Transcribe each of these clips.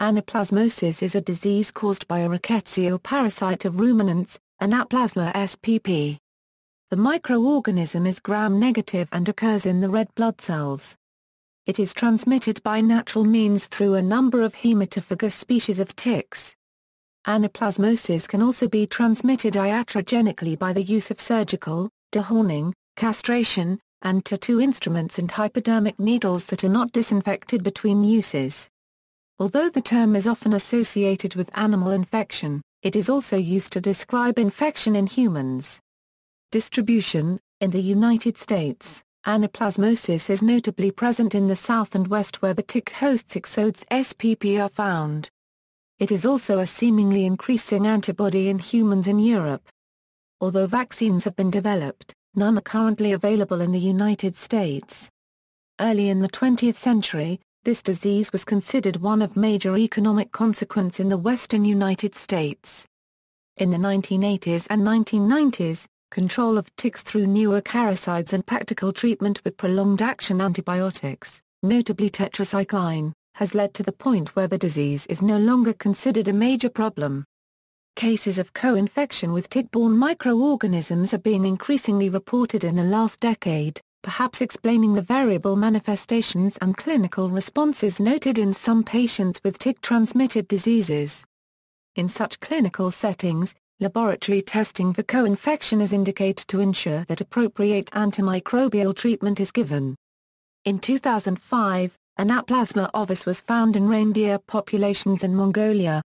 Anaplasmosis is a disease caused by a rickettsial parasite of ruminants, Anaplasma spp. The microorganism is gram-negative and occurs in the red blood cells. It is transmitted by natural means through a number of hematophagous species of ticks. Anaplasmosis can also be transmitted iatrogenically by the use of surgical, dehorning, castration, and tattoo instruments and hypodermic needles that are not disinfected between uses. Although the term is often associated with animal infection, it is also used to describe infection in humans. Distribution In the United States, anaplasmosis is notably present in the south and west where the tick hosts Ixodes spp are found. It is also a seemingly increasing antibody in humans in Europe. Although vaccines have been developed, none are currently available in the United States. Early in the 20th century, this disease was considered one of major economic consequence in the western United States. In the 1980s and 1990s, control of ticks through newer acaricides and practical treatment with prolonged-action antibiotics, notably tetracycline, has led to the point where the disease is no longer considered a major problem. Cases of co-infection with tick-borne microorganisms are being increasingly reported in the last decade, perhaps explaining the variable manifestations and clinical responses noted in some patients with tick-transmitted diseases. In such clinical settings, Laboratory testing for co-infection is indicated to ensure that appropriate antimicrobial treatment is given. In 2005, Anaplasma ovis was found in reindeer populations in Mongolia.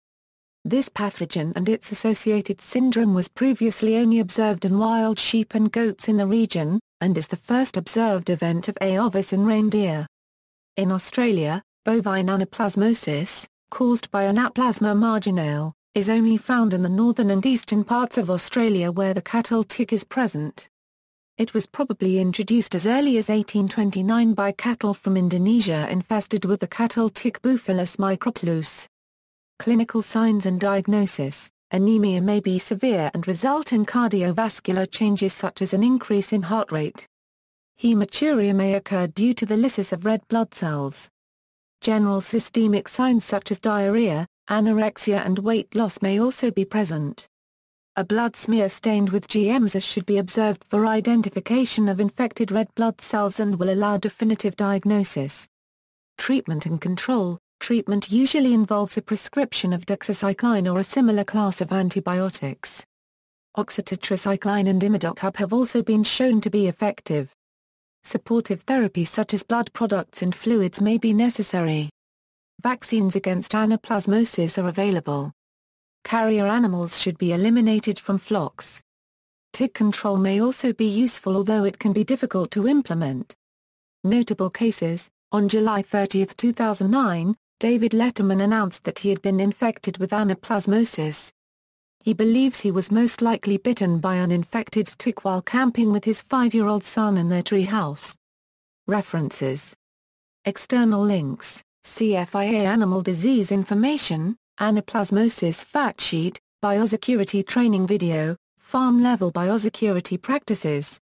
This pathogen and its associated syndrome was previously only observed in wild sheep and goats in the region, and is the first observed event of A. ovis in reindeer. In Australia, bovine anaplasmosis, caused by Anaplasma marginale, is only found in the northern and eastern parts of Australia where the cattle tick is present. It was probably introduced as early as 1829 by cattle from Indonesia infested with the cattle tick Boophilus microplus. Clinical signs and diagnosis Anemia may be severe and result in cardiovascular changes such as an increase in heart rate. Hematuria may occur due to the lysis of red blood cells. General systemic signs such as diarrhea, Anorexia and weight loss may also be present. A blood smear stained with Giemsa should be observed for identification of infected red blood cells and will allow definitive diagnosis. Treatment and control Treatment usually involves a prescription of doxycycline or a similar class of antibiotics. Oxytetracycline and imidacloprid have also been shown to be effective. Supportive therapy such as blood products and fluids may be necessary. Vaccines against anaplasmosis are available. Carrier animals should be eliminated from flocks. Tick control may also be useful although it can be difficult to implement. Notable cases On July 30, 2009, David Letterman announced that he had been infected with anaplasmosis. He believes he was most likely bitten by an infected tick while camping with his five-year-old son in their tree house. References External links CFIA Animal Disease Information, Anaplasmosis Fact Sheet, Biosecurity Training Video, Farm Level Biosecurity Practices.